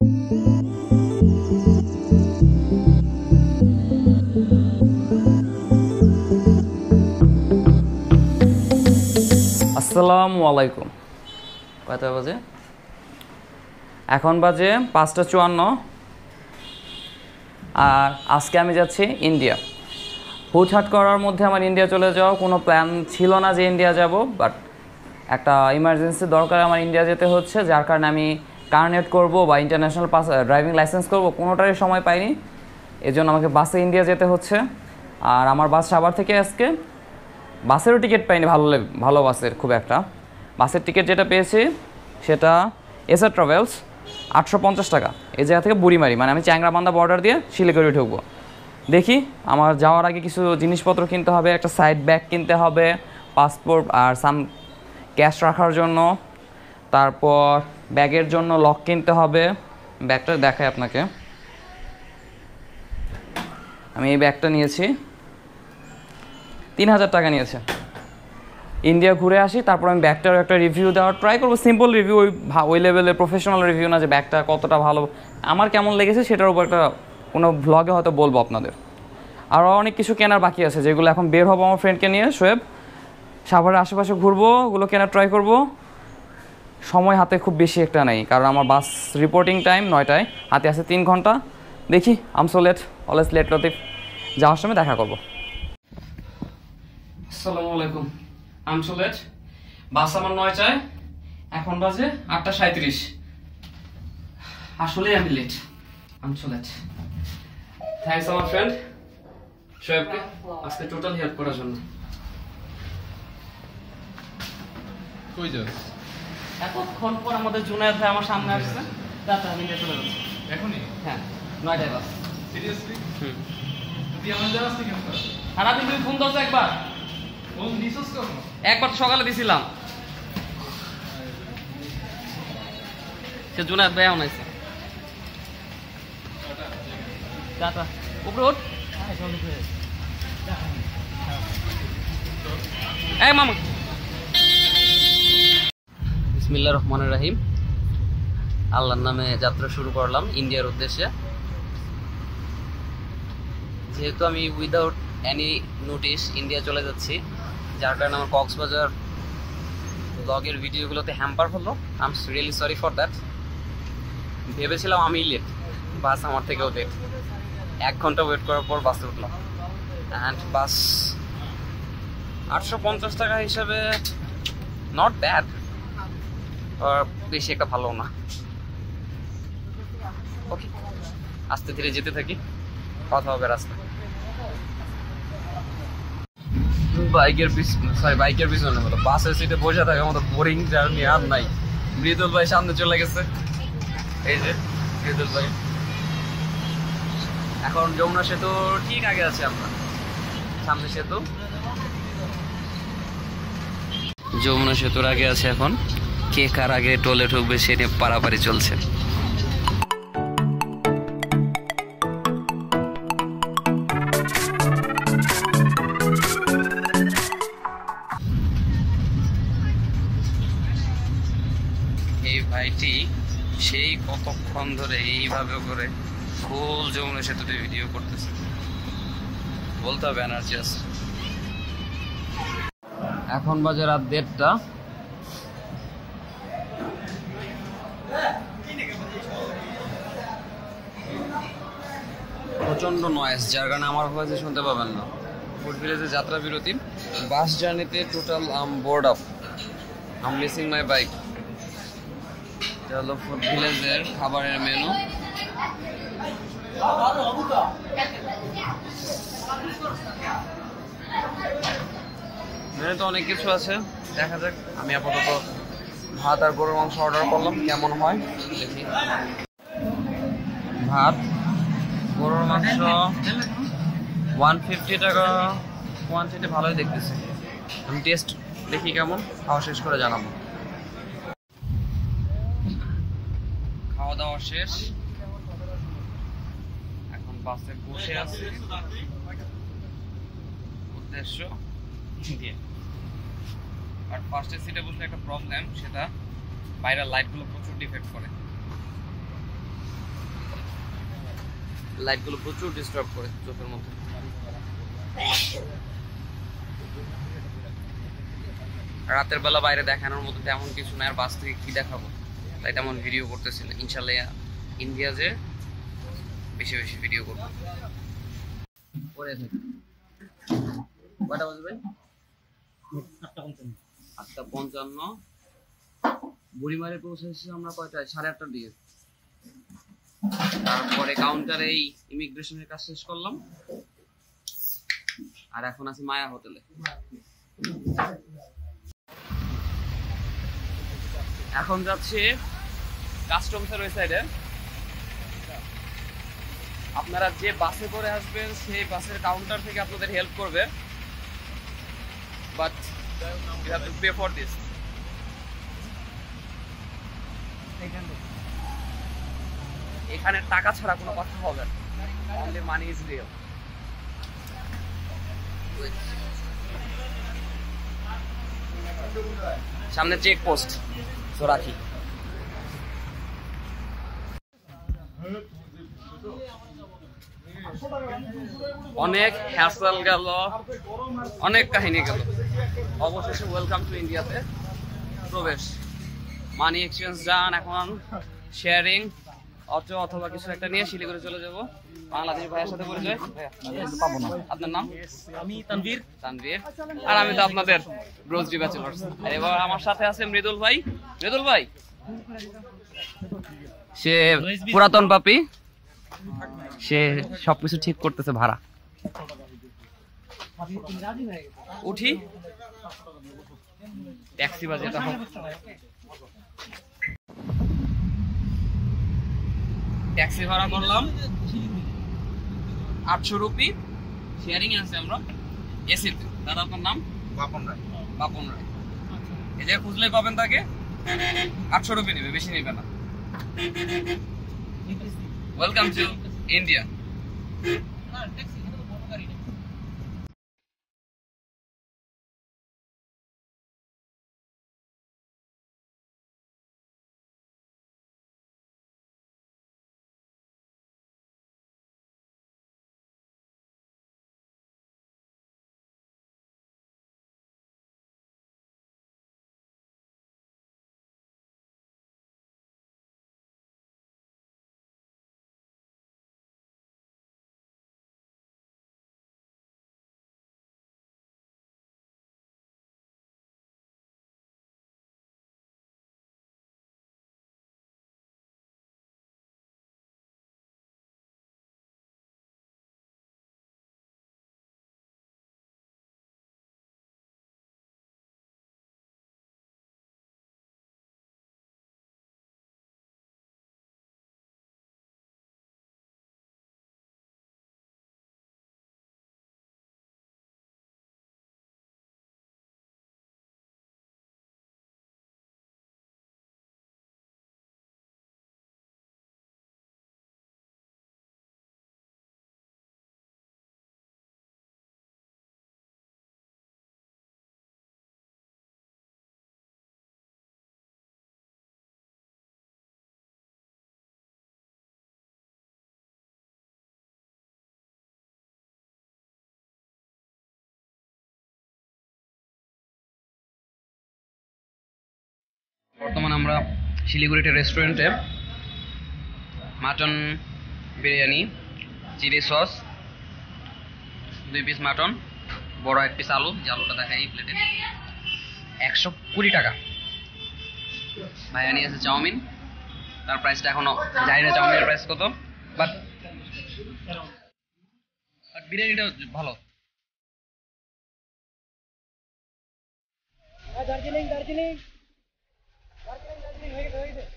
আসসালামু আলাইকুম। কয়টা বাজে? এখন বাজে পাঁচটা চুয়ান্ন। আর আজকে আমি যাচ্ছি ইন্ডিয়া। হুটহাট করার মধ্যে আমার ইন্ডিয়া চলে যাওয়া। কোনো প্ল্যান ছিল না যে ইন্ডিয়া যাব বাট একটা ইমার্জেন্সি দরকার আমার ইন্ডিয়া যেতে হচ্ছে, যার কারণে আমি কারনেট করব বা ইন্টারন্যাশনাল পাস ড্রাইভিং লাইসেন্স করব, কোনোটারই সময় পাইনি। এই জন্য আমাকে বাসে ইন্ডিয়া যেতে হচ্ছে। আর আমার বাস সাভার থেকে আজকে। বাসেরও টিকিট পাইনি, ভালো ভালো বাসের খুব একটা। বাসের টিকিট যেটা পেয়েছি, সেটা এসআর ট্রাভেলস আটশো পঞ্চাশ টাকা। এই জায়গা থেকে বুড়িমারি মানে আমি চ্যাংরাবান্ধা বর্ডার দিয়ে শিলিগুড়ি ঢুকবো। দেখি, আমার যাওয়ার আগে কিছু জিনিসপত্র কিনতে হবে, একটা সাইড ব্যাগ কিনতে হবে পাসপোর্ট আর সাম ক্যাশ রাখার জন্য। তারপর ব্যাগের জন্য লক কিনতে হবে। ব্যাগটা দেখাই আপনাকে। আমি এই ব্যাগটা নিয়েছি। তিন হাজার টাকা নিয়েছে। ইন্ডিয়া ঘুরে আসি, তারপর আমি ব্যাগটার একটা রিভিউ দেওয়ার ট্রাই করব। সিম্পল রিভিউ ওই ওই লেভেলের প্রফেশনাল রিভিউ না যে ব্যাগটা কতটা ভালো। আমার কেমন লেগেছে সেটার উপর একটা কোনো ভ্লগে হয়তো বলব আপনাদের। আরও অনেক কিছু কেনার বাকি আছে, যেগুলো এখন বের হব আমার ফ্রেন্ডকে নিয়ে শোয়েব সাভারের আশেপাশে ঘুরবো, ওগুলো কেনার ট্রাই করব। সময় হাতে খুব বেশি একটা নেই কারণ আমার বাস রিপোর্টিং টাইম নয়টায় হাতে আছে তিন ঘণ্টা। দেখি I'm so late always late Latif যাওয়ার সময় দেখা করব। আসসালামু আলাইকুম। আমি সুলেট বাস আমার নয়টায় এখন বাজে আটটা সাঁত্রিশ আসলেই আমি লেট আমি সুলেট থ্যাংকস আমার ফ্রেন্ড শোয়েবকে আজকে টোটাল হেল্প করার জন্য। কই যাস? এতক্ষণ পর আমাদের জুনায়দ ভাই আমার সামনে আসছে। যাতে আমি নিয়ে চলে যাচ্ছি। এখনই? হ্যাঁ নয়টায় বাস। সিরিয়াসলি হুম। তুই আমার জানাস নি কেন সারাদিন তুমি ফোন করছ একবার। ফোন দিছস কেন একবার সকালে দিছিলাম। সে জুনায়দ ভাই এমন আছে। টাটা। উপরে ওঠ। এই মামা। বিসমিল্লাহ রহমান রাহিম। আল্লাহর নামে যাত্রা শুরু করলাম ইন্ডিয়ার উদ্দেশ্যে। যেহেতু আমি উইদাউট এনি নোটিশ ইন্ডিয়া চলে যাচ্ছি, যার কারণে আমার কক্সবাজার ব্লগের ভিডিওগুলোতে হ্যাম্পার হলো। I am really sorry for that ভেবেছিলাম আমি লেট বাস আমার থেকেও লেট এক ঘণ্টা ওয়েট করার পর বাসে উঠলাম। অ্যান্ড বাস আটশো পঞ্চাশ টাকা হিসাবে নট ব্যাড বেশি একটা ভালো না। ওকে, আস্তে ধীরে যেতে থাকি। কথা হবে রাস্তায়। বাইকের পিছনে সরি বাইকের পিছনে বাসের বসে থাকার মতো বোরিং জার্নি আর নাই। মৃদুল ভাই সামনে চলে গেছে। এই যে, মৃদুল ভাই। এখন যমুনা সেতু ঠিক আগে আছে আমরা। সামনে সেতু। যমুনা সেতুর আগে আছে এখন। কে কার আগে টোলে ঢুকবে সে নিয়ে পারাপারি চলছে। এই ভাইটি সেই কতক্ষণ ধরে এইভাবে করে ফুল যমুনা সেতুতে ভিডিও করতেছে। বলতে হবে এনার্জি আছে। এখন বাজে রাত দেড়টা। প্রচণ্ড নয়েস যার কারণে আমার ভয়েসে শুনতে পাবেন না। ফুড ভিলেজে যাত্রা বিরতি। বাস জার্নিতে total I'm bored up I'm missing my bike এটা হলো ফুড ভিলেজের খাবারের মেনু মেনু তো অনেক কিছু আছে। দেখা যাক, আমি আপাতত ভাত আর গরুর মাংস অর্ডার করলাম। কেমন হয়? দেখি। ভাত। গরুর মাংস ওয়ান ফিফটি টাকা। কোয়ান্টিটি ভালোই দেখতেছি। আমি টেস্ট দেখি কেমন, খাওয়া শেষ করে জানাব। খাওয়া দাওয়া শেষ। এখন বাসে বসে আছি। উদ্দেশ্য দিয়ে। আর ফার্স্টের সিটে বসলে একটা প্রবলেম সেটা বাইরের লাইটগুলো প্রচুর ডিফেক্ট করে। লাইটগুলো প্রচুর ডিস্টার্ব করে চোখের মধ্যে। রাতের বেলা বাইরে দেখানোর মতো তেমন কিছু না আর বাস থেকে কি দেখাবো? তাই তেমন ভিডিও করতেছি না। ইনশাল্লাহ ইন্ডিয়া যে বেশি বেশি ভিডিও করব। পরে বাজবে? আটটা পঞ্চান্ন। বুড়িমারে পৌঁছেছি আমরা কয়টায়? সাড়ে আটটার দিকে। তারপরে কাউন্টারে এই ইমিগ্রেশনের কাজ শেষ করলাম। আর এখন আছি মায়া হোটেলে। এখন যাচ্ছি কাস্টমসের ওই সাইডে আপনারা যে বাসে করে আসবেন, সেই বাসের কাউন্টার থেকে আপনাদের হেল্প করবে। But you have to pay for this এখানে টাকা ছাড়া কোনো কথা হবে না। অনলি মানি ইজ রিয়েল সামনে চেক পোস্ট তো রাখি অনেক হ্যাসেল গেল, অনেক কাহিনী গেল। অবশেষে ওয়েলকাম টু ইন্ডিয়াতে প্রবেশ। মানি এক্সচেঞ্জ যান এখন শেয়ারিং অটো অথবা কিছু একটা নিয়ে শিলিগুড়ি চলে যাব। বাংলাদেশ ভাইয়ের সাথে পরিচয়। আপনার নাম? আমি তানভীর। তানভীর। আর আমি তো আপনাদের ব্রোজডি ব্যাচেলার্স আর এবার আমার সাথে আছে মৃদুল ভাই। মৃদুল ভাই সে পুরাতন পাপি। সে সবকিছু ঠিক করতেছে ভাড়া। উঠি। ট্যাক্সি বাজে এটা হোক ট্যাক্সি ভাড়া করলাম। আটশো রুপি। শেয়ারিং আছে আমরা। এসিতে দাদা আপনার নাম? বাপন রায়। বাপন রায়। এই যে খুঁজলে পাবেন তাকে। আটশো রুপি নেবে বেশি নেবে না। ওয়েলকাম টু ইন্ডিয়া বর্তমানে আমরা শিলিগুড়িতে রেস্টুরেন্টে মাটন বিরিয়ানি চিলি সস দুই পিস মাটন বড় এক পিস আলু, যে আলুটা দেখাই এই প্লেটে একশো কুড়ি টাকা। ভাইয়া নিয়ে আছে চাউমিন। তার প্রাইসটা এখনও জানি না চাউমিনের প্রাইস কত বাট বিরিয়ানিটা ভালো। Darjeeling Darjeeling. wait, wait, wait.